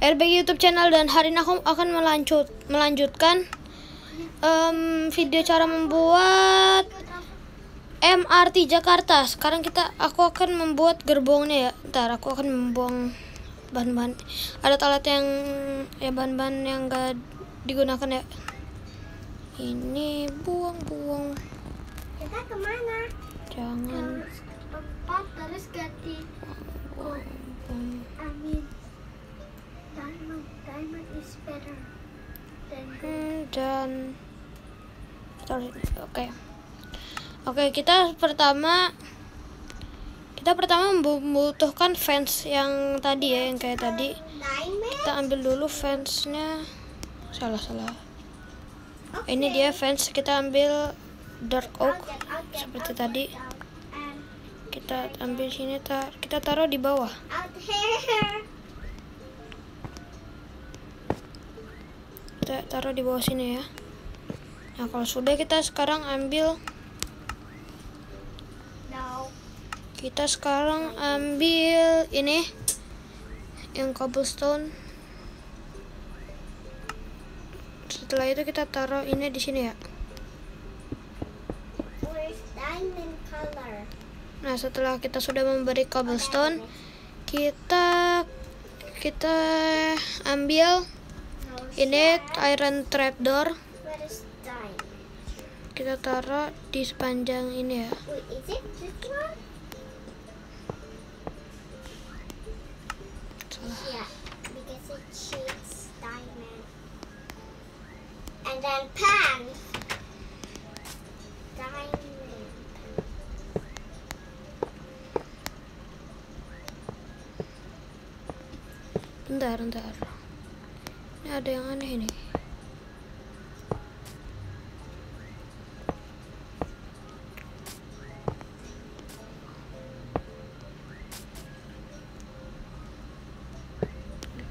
RBG YouTube channel dan hari ini aku akan melanjut melanjutkan em, video cara membuat MRT Jakarta. Sekarang kita aku akan membuat gerbongnya ya. Ntar aku akan membuang bahan-bahan alat-alat yang ya bahan-bahan yang gak digunakan ya. Ini buang-buang. Kita ke mana? Jangan Terus ganti buang. Diamond. Hmm, dan Sorry, oke. Oke kita pertama kita pertama membutuhkan fans yang tadi ya yang kayak tadi. Kita ambil dulu fansnya. Salah salah. Ini dia fans kita ambil dark oak. seperti tadi. kita ambil sini tar kita taruh di bawah kita taruh di bawah sini ya nah kalau sudah kita sekarang ambil. Kita sekarang ambil ini yang cobblestone. Setelah itu kita taruh ini di sini ya. Nah, setelah kita sudah memberi cobblestone, kita kita ambil. Ini iron trapdoor. Kita taruh di sepanjang ini ya. And then pan. Diamond. Bentar, bentar. Ada yang aneh ini.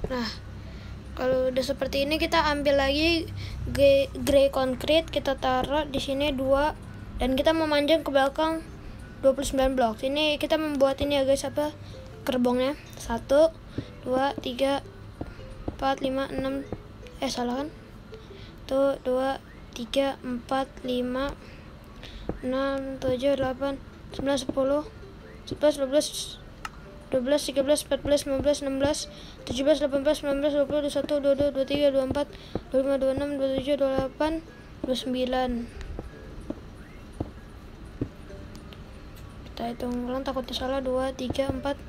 Nah, kalau udah seperti ini kita ambil lagi gray concrete, kita taruh di sini dua dan kita memanjang ke belakang 29 blok. Ini kita membuat ini ya guys apa gerbongnya. Satu, dua, tiga, empat, lima, enam. Eh salah kan? Tuh dua, tiga, empat, lima, enam, tujuh, delapan, sembilan, sepuluh, sebelas, dua belas, 12, 13, 14, 15, 16, 17, 18, 19, 20, 21, 22, 23, 24, 25, 26, 27, 28, 29. Kita hitung ulang takutnya salah 2, 3, 4,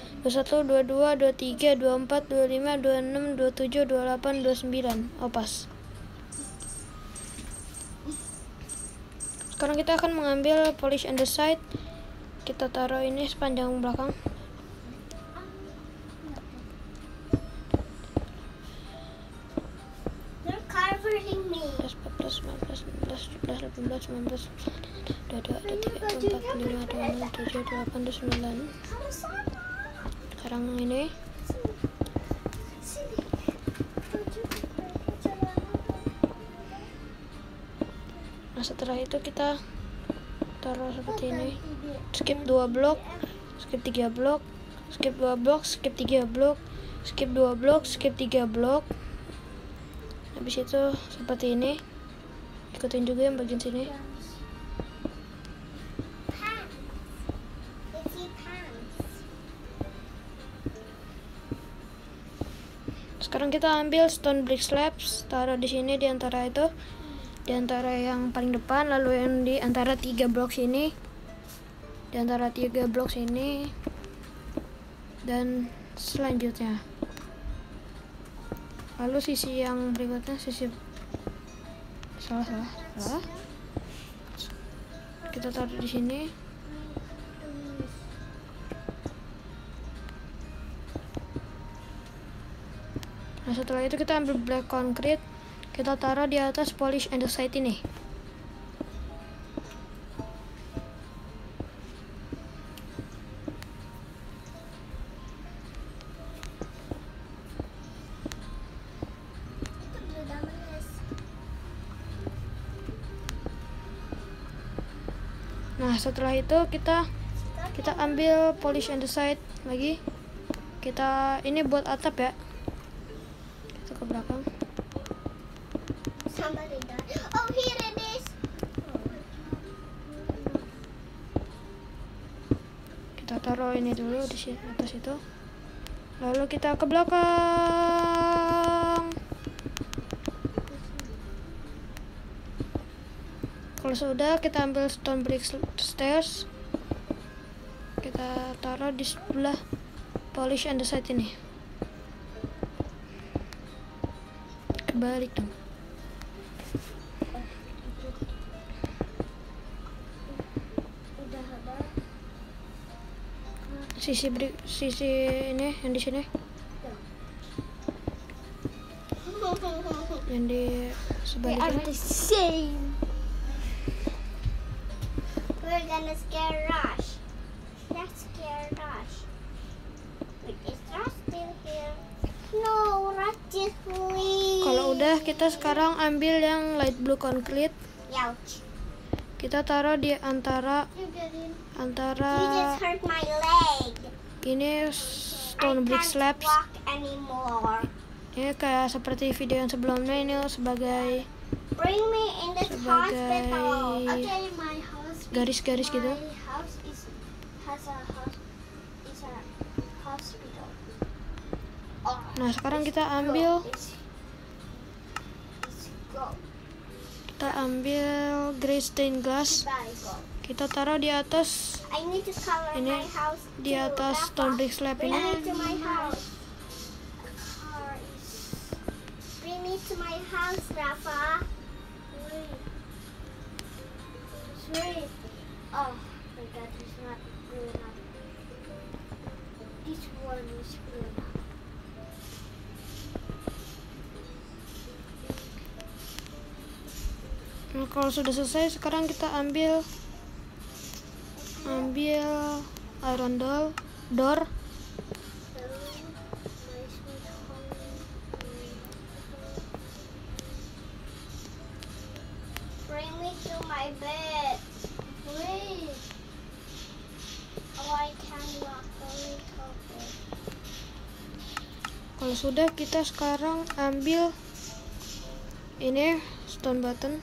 21, 22, 23, 24, 25, 26, 27, 28, 29. Oh pas. Sekarang kita akan mengambil polish andesite. Kita taruh ini sepanjang belakang. They're covering me. 14, 15, 16, 17, 18, 19, 22, 23, 24, 25, 26, 27, 28, 29. Sekarang setelah itu kita taruh seperti ini. Skip 2 blok Skip 3 blok Skip 2 blok Skip 3 blok Skip 2 blok Skip 3 blok. Habis itu seperti ini. Ikutin juga yang bagian sini. Sekarang kita ambil stone brick slabs, taruh di sini di antara itu, di antara yang paling depan, lalu yang di antara tiga blok sini, di antara tiga blok sini, dan selanjutnya. Lalu sisi yang berikutnya sisi salah salah salah. Kita taruh di sini. Nah setelah itu kita ambil black concrete kita taruh di atas polish andesite ini. Nah setelah itu kita kita ambil polish andesite lagi. Kita ini buat atap ya. Kita ke belakang kita taruh ini dulu di sini atas itu. Lalu kita ke belakang. Kalau sudah kita ambil stone brick stairs. Kita taruh di sebelah polish andesite ini. Kebalik dong sisi brick sisi ini yang di sini yang di are sebaliknya the same. We're gonna scare Rush. Let's scare Rush. Wait, is Rush still here? No, Rush just leave. kalau udah kita sekarang ambil yang light blue concrete kita taruh di antara antara Ini stone brick slabs. Ini kayak seperti video yang sebelumnya ini sebagai Bring me in this Sebagai garis-garis gitu. Oh, nah sekarang kita ambil kita ambil gray stained glass. Kita taruh di atas I need to color Ini my house di atas brick slab ini me to my house. Car is. Bring me to my house, Rafa. Wait. Wait. Oh my God, it's not blue enough. This one is blue enough. nah kalau sudah selesai sekarang kita ambil iron door door Hello, my sweet home. Bring me to my bed. Please. Oh, I can walk a little bit. kalau sudah kita sekarang ambil ini stone button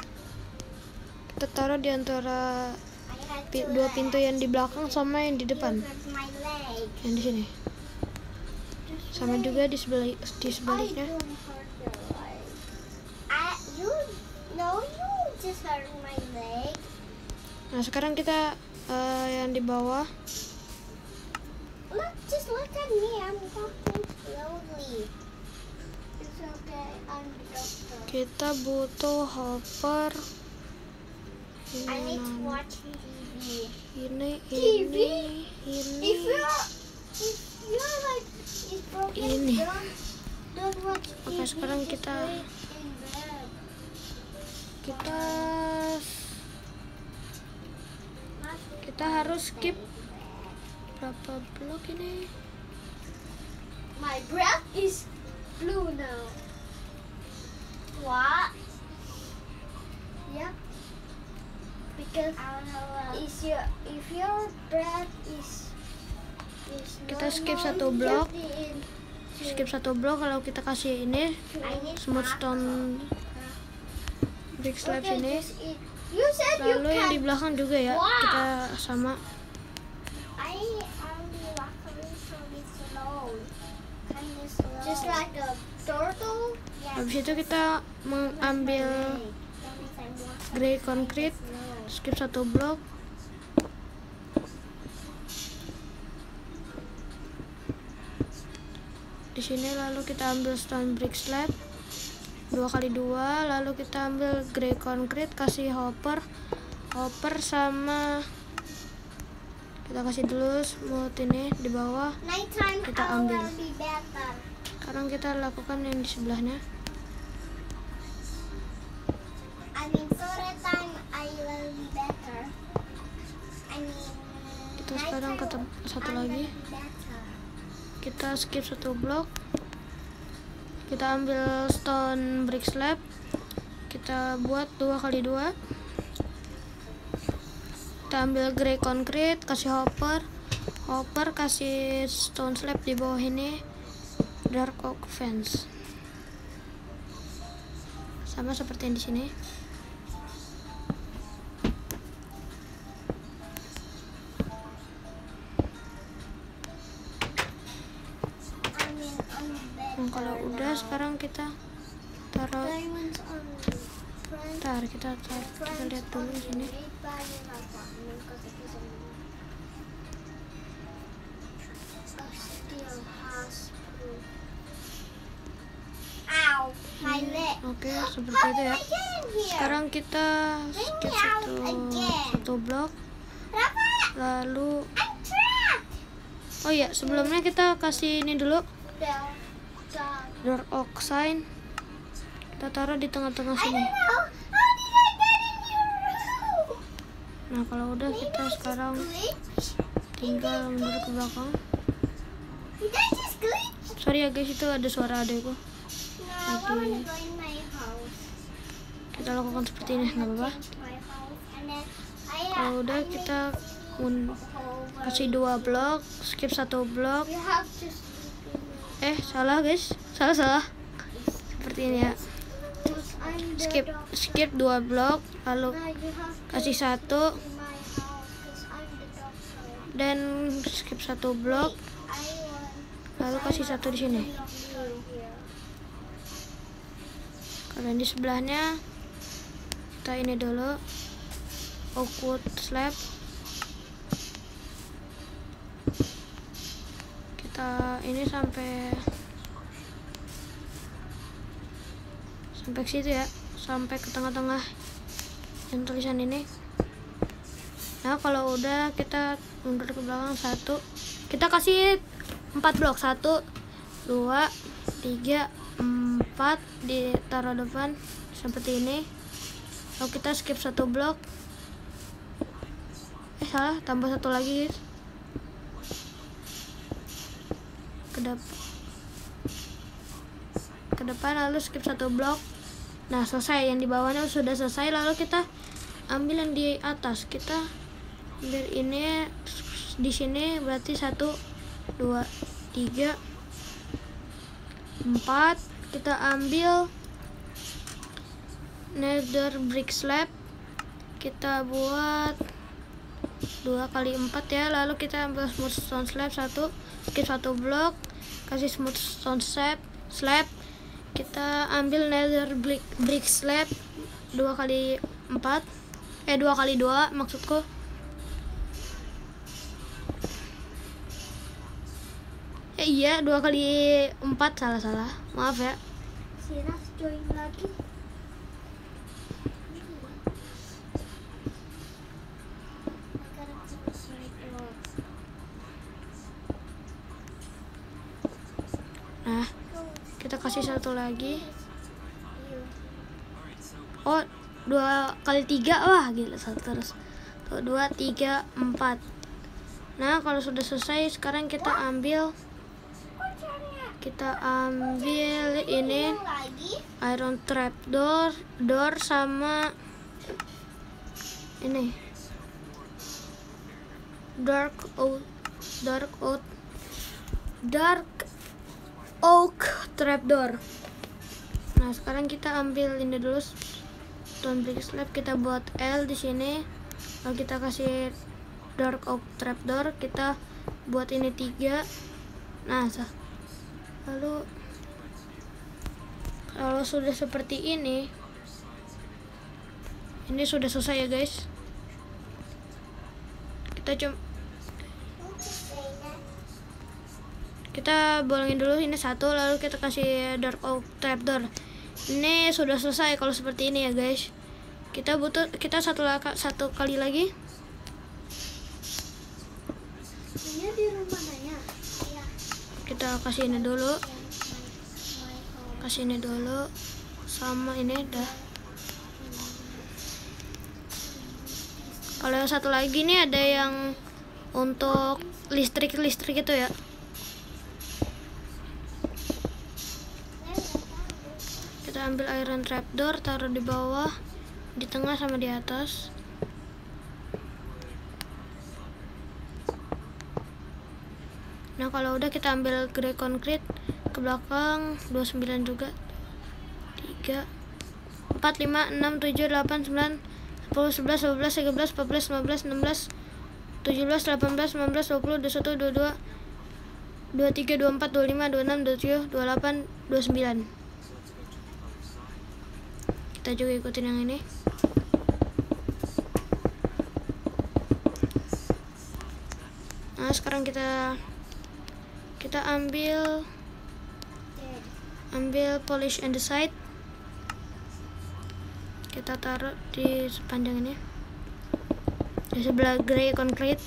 kita taruh di antara dua pintu yang di belakang sama yang di depan yang di sini sama juga di sebelah di sebaliknya nah sekarang kita eh, yang di bawah Look, just look at me. I'm walking slowly. It's okay. I'm the doctor. kita butuh hopper I need to watch TV. Ini ini ini Ini. Oke, sekarang kita- kita kita harus skip berapa blok ini My breath is blue now. What? Yep. Because is your if your breath is is Kita skip satu blok. skip satu blok kalau kita kasih ini smooth stone brick slabs Okay, ini just eat. You said you lalu yang di belakang juga ya Wow. kita sama. Habis itu kita mengambil gray concrete skip satu blok. Di sini lalu kita ambil stone brick slab. Dua kali dua lalu kita ambil gray concrete kasih hopper. Hopper sama kita kasih dulu smooth ini di bawah. Kita ambil. sekarang kita lakukan yang di sebelahnya ketemu satu lagi. Kita skip satu blok. Kita ambil stone brick slab. Kita buat dua kali dua. Kita ambil grey concrete kasih hopper. Hopper kasih stone slab di bawah ini. Dark oak fence. Sama seperti yang di sini Sekarang kita skip satu satu blok, lalu oh ya sebelumnya kita kasih ini dulu door oak sign. Kita taruh di tengah-tengah sini. Nah kalau udah kita sekarang tinggal mundur ke belakang. Sorry ya guys itu ada suara adekku. No, Kita lakukan seperti ini nggak apa-apa. Kalau udah kita kasih dua blok, skip satu blok. Eh salah guys, salah salah. Seperti ini ya. Skip skip dua blok, lalu kasih satu dan skip satu blok, lalu kasih satu di sini. Kalau di sebelahnya kita ini dulu oakwood slab. Kita ini sampai sampai situ ya, sampai ke tengah-tengah yang tulisan ini. Nah kalau udah kita mundur ke belakang satu, kita kasih empat blok satu, dua, tiga, empat ditaruh depan seperti ini. Lalu kita skip satu blok. Eh salah, tambah satu lagi. guys. Ke depan. Ke depan lalu skip satu blok. Nah selesai yang di bawahnya sudah selesai lalu kita ambil yang di atas kita ambil ini di sini berarti satu dua tiga empat kita ambil nether brick slab. Kita buat dua kali empat ya. Lalu kita ambil smooth stone slab satu. Skip satu blok. Kasih smooth stone slab slab. Kita ambil nether brick brick slab dua kali empat. Eh dua kali dua maksudku. Eh iya dua kali empat salah salah maaf ya. Siras join lagi. Nah kita kasih satu lagi. Oh dua kali tiga wah gila satu terus. Tuh dua tiga empat. Nah kalau sudah selesai sekarang kita ambil. Kita ambil ini iron trap door door sama ini. Dark oak dark oak dark oak trapdoor. Nah sekarang kita ambil ini dulu. Stone brick slab kita buat L di sini. Lalu kita kasih dark oak trapdoor. Kita buat ini tiga. Nah lalu kalau sudah seperti ini ini sudah selesai ya guys. Kita cuma kita bolongin dulu ini satu lalu kita kasih dark oak trapdoor ini sudah selesai kalau seperti ini ya guys. Kita butuh kita satu laka- satu kali lagi. Ini di rumah Naya. Iya. kita kasih ini dulu. Home. kasih ini dulu. Sama ini dah. Kalau yang satu lagi nih ada yang untuk listrik listrik itu ya kita ambil iron trapdoor taruh di bawah di tengah sama di atas nah kalau udah kita ambil grey concrete ke belakang 29 juga 3 4 5 6 7 8 9 10 11 12 13 14 15 16 17 18 19 20 21 22 23 24 25 26 27 28 29 kita juga ikutin yang ini. Nah sekarang kita kita ambil ambil polish and the side kita taruh di sepanjang ini. Di sebelah grey concrete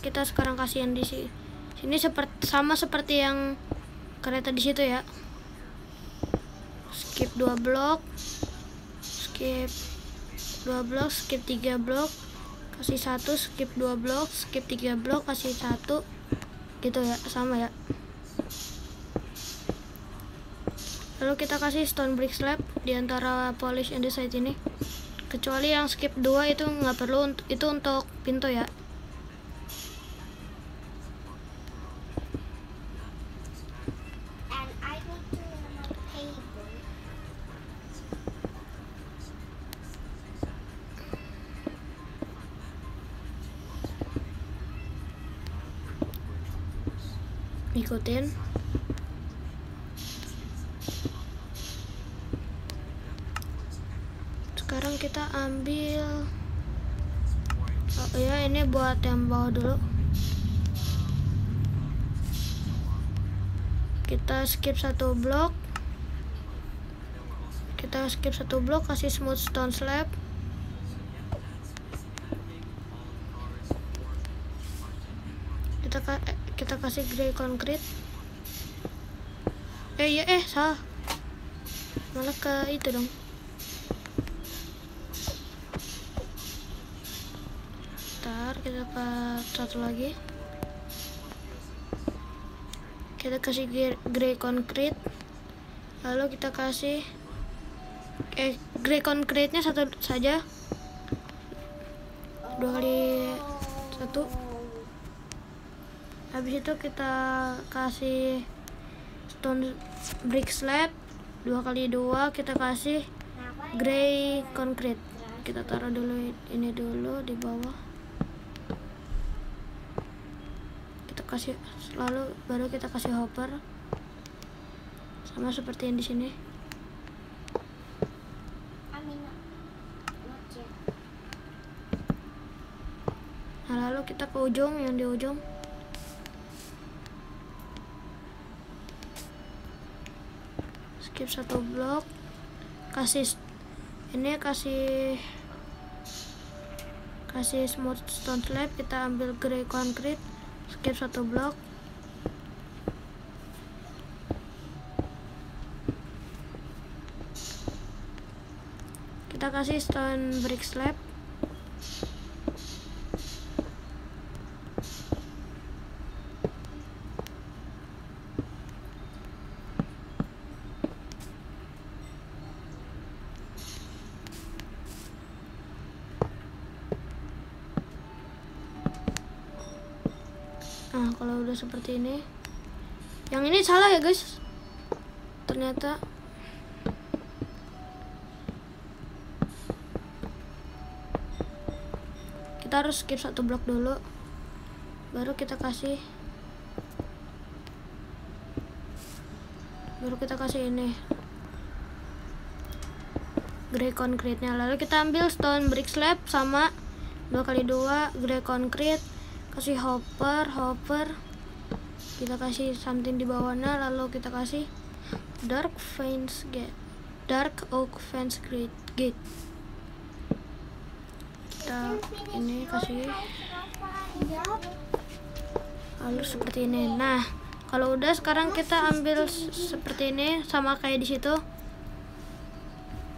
kita sekarang kasih yang di sini. Sini seperti sama seperti yang kereta di situ ya. Skip 2 blok. Skip 2 blok, skip 3 blok. Kasih satu, skip 2 blok, skip 3 blok, kasih satu. Gitu ya, sama ya. Lalu kita kasih stone brick slab di antara polish and the side ini. Kecuali yang skip 2 itu nggak perlu itu untuk pintu ya. Ikutin sekarang kita ambil oh ya ini buat yang bawah dulu. Kita skip satu blok. Kita skip satu blok kasih smooth stone slab. Kita kita kasih grey concrete. Eh ya eh salah. Malah ke itu dong. Ntar kita ke satu lagi. Kita kasih gre- grey concrete. Lalu kita kasih eh grey concrete nya satu saja. Dua kali satu habis itu kita kasih stone brick slab dua kali dua kita kasih grey concrete. Kita taruh dulu ini dulu di bawah. Kita kasih lalu baru kita kasih hopper. Sama seperti yang di sini. Nah lalu kita ke ujung yang di ujung skip satu blok kasih ini kasih kasih smooth stone slab kita ambil grey concrete skip satu blok. Kita kasih stone brick slab Nah, kalau udah seperti ini. Yang ini salah ya, guys. Ternyata kita harus skip satu blok dulu. Baru kita kasih baru kita kasih ini grey concrete-nya lalu kita ambil stone brick slab sama dua kali dua grey concrete kasih hopper hopper kita kasih something di bawahnya lalu kita kasih dark fence gate. Dark oak fence gate gate. Kita ini kasih halus seperti ini. Nah kalau udah sekarang kita ambil seperti ini sama kayak di situ.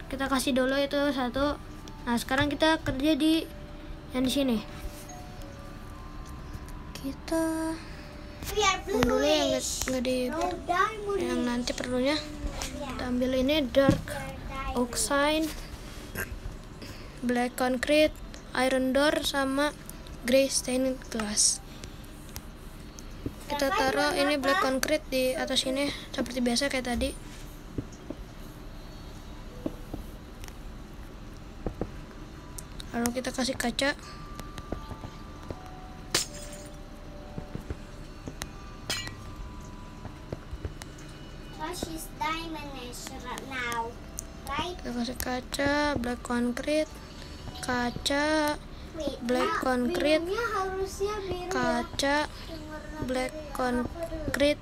Kita kasih dulu itu satu. Nah sekarang kita kerja di yang di sini. Kita dulu yang nggak di yang nanti perlunya. Kita ambil ini dark oxide black concrete iron door sama grey stained glass. Kita taruh ini black concrete di atas ini seperti biasa kayak tadi. Lalu kita kasih kaca Rush is diamondish right now. Right? kita kasih kaca black concrete kaca. Black Nak, concrete. kaca black concrete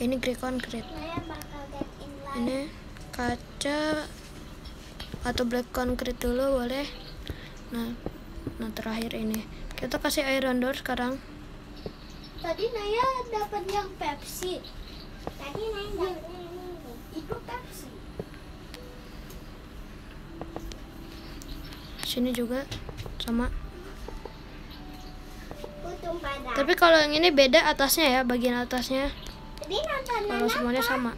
ini grey concrete line. ini kaca atau black concrete dulu boleh nah nah terakhir ini kita kasih iron door sekarang Tadi Naya dapat yang Pepsi. Tadi Naya dapat yang ini. Itu Pepsi. Sini juga sama. Tapi kalau yang ini beda atasnya ya bagian atasnya. Kalau semuanya sama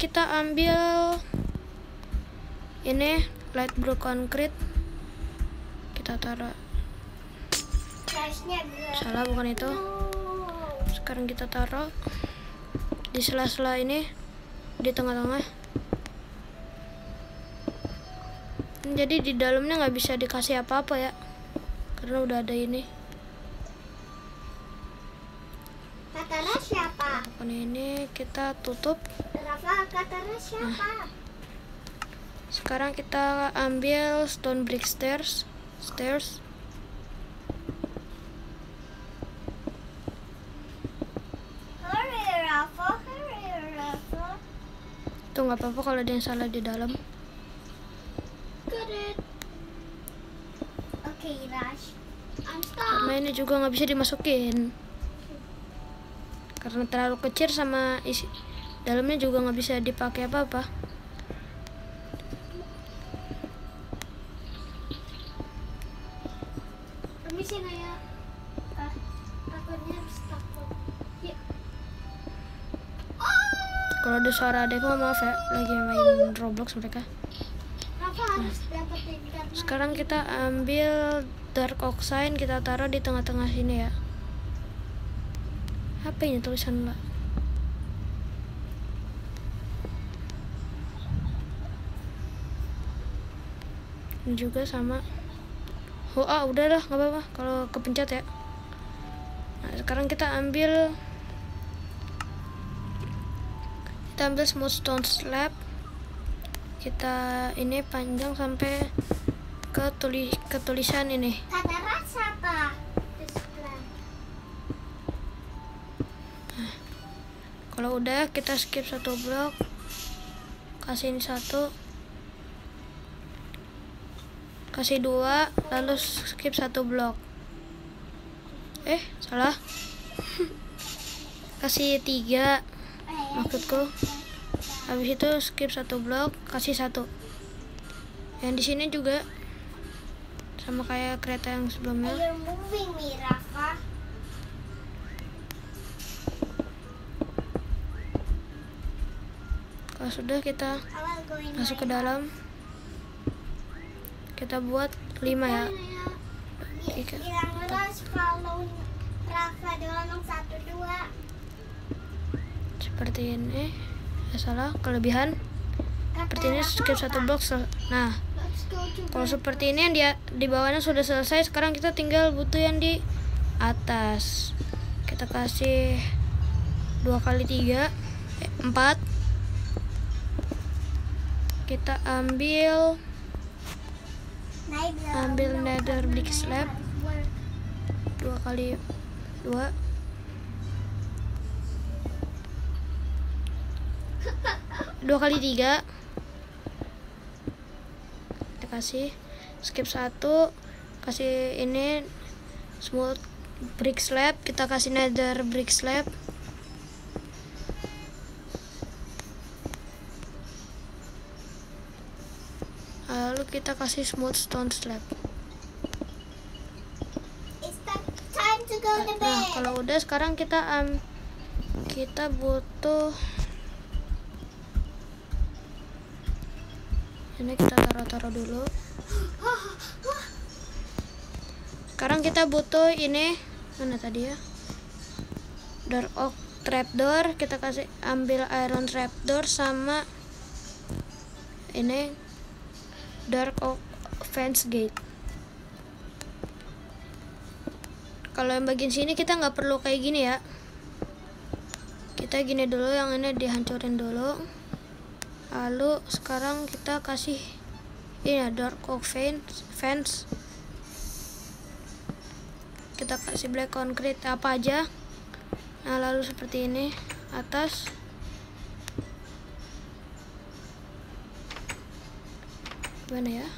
kita ambil ini light blue concrete. Kita taruh. Salah bukan itu. Sekarang kita taruh di sela-sela ini di tengah-tengah. Jadi di dalamnya nggak bisa dikasih apa-apa ya karena udah ada ini. Siapa? Ini kita tutup Siapa? sekarang kita ambil stone brick stairs stairs Hurry, Rafa, hurry, Rafa. itu nggak apa-apa kalau ada yang salah di dalam Got it. Okay, Rush. I'm stuck. karena ini juga nggak bisa dimasukin karena terlalu kecil sama isi dalamnya juga nggak bisa dipakai apa-apa Naya. Ah. Ya. Oh! kalau ada suara adek mah maaf ya lagi main Roblox mereka karena sekarang kita ambil dark oxide kita taruh di tengah-tengah sini ya apa ini tulisan mbak juga sama oh ah udah lah nggak apa-apa. Kalau kepencet ya. Nah, sekarang kita ambil kita ambil smooth stone slab. Kita ini panjang sampai ke tuli ke tulisan ini? Display. kalau udah kita skip satu blok. Kasih ini satu kasih dua lalu skip satu blok. Eh salah. Kasih tiga maksudku. Habis itu skip satu blok kasih satu. Yang di sini juga sama kayak kereta yang sebelumnya. Kalau sudah kita masuk ke dalam kita buat lima ya. Rafa doang satu dua. seperti ini. Ya salah kelebihan. Seperti ini skip satu blok sel- nah Kalau seperti ini yang di, di bawahnya sudah selesai, sekarang kita tinggal butuh yang di atas. Kita kasih dua kali tiga, eh, empat. Kita ambil ambil nether brick slab dua kali dua. Dua kali tiga. Kita kasih skip satu, kasih ini smooth brick slab, kita kasih nether brick slab. Kita kasih smooth stone slab. Nah, kalau udah sekarang kita am kita butuh ini kita taruh-taruh dulu. Sekarang kita butuh ini mana tadi ya? Dark oak trapdoor, kita kasih ambil iron trapdoor sama ini dark oak fence gate. Kalau yang bagian sini kita nggak perlu kayak gini ya. Kita gini dulu, yang ini dihancurin dulu. Lalu sekarang kita kasih ini ya, dark oak fence, fence. Kita kasih black concrete apa aja. Nah lalu seperti ini atas. Gimana ya?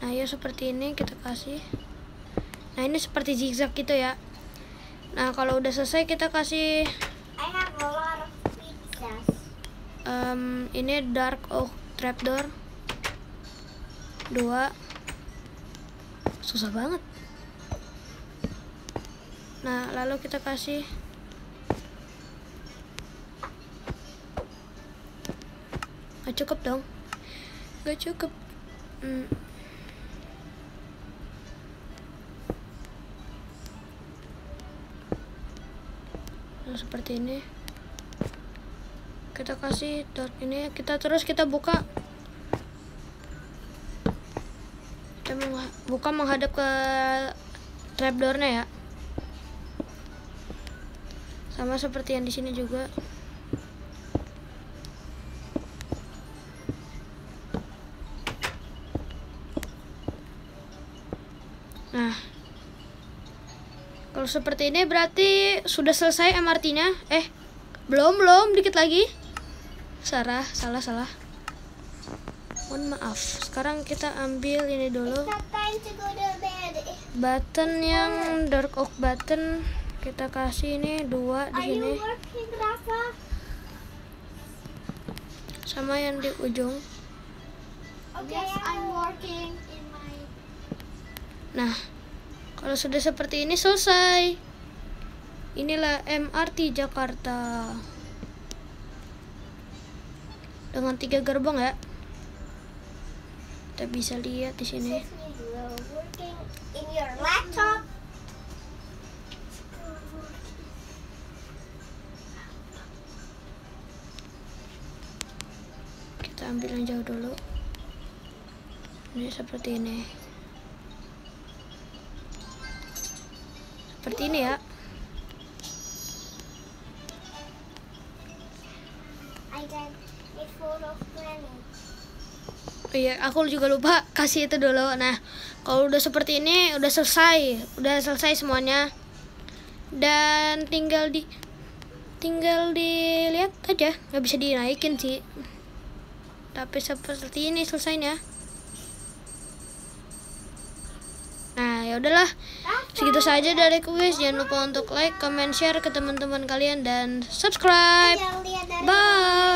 Nah ya seperti ini kita kasih. Nah ini seperti zigzag gitu ya. Nah kalau udah selesai kita kasih em, ini dark oak trapdoor dua susah banget. Nah lalu kita kasih Gak cukup dong Gak cukup. Hmm. Lalu seperti ini. Kita kasih dark ini. Kita terus kita buka. Kita buka menghadap ke trapdoornya ya. Sama seperti yang di sini juga nah kalau seperti ini berarti sudah selesai MRT-nya eh belum belum dikit lagi. Sarah salah salah. Mohon maaf. Sekarang kita ambil ini dulu. Button yang dark oak button. Kita kasih ini dua di sini. sama yang di ujung. Okay, yes, I'm working in my. nah kalau sudah seperti ini selesai. Inilah MRT Jakarta. Dengan tiga gerbong ya. Kita bisa lihat di sini. Kita ambil yang jauh dulu. Ini seperti ini seperti ini ya. Oh iya aku juga lupa kasih itu dulu. Nah kalau udah seperti ini udah selesai. Udah selesai semuanya. Dan tinggal di tinggal dilihat aja. Nggak bisa dinaikin sih. Tapi seperti ini selesainya. Nah ya udahlah segitu saja dari kuis. Jangan lupa untuk like comment share ke teman-teman kalian dan subscribe. Bye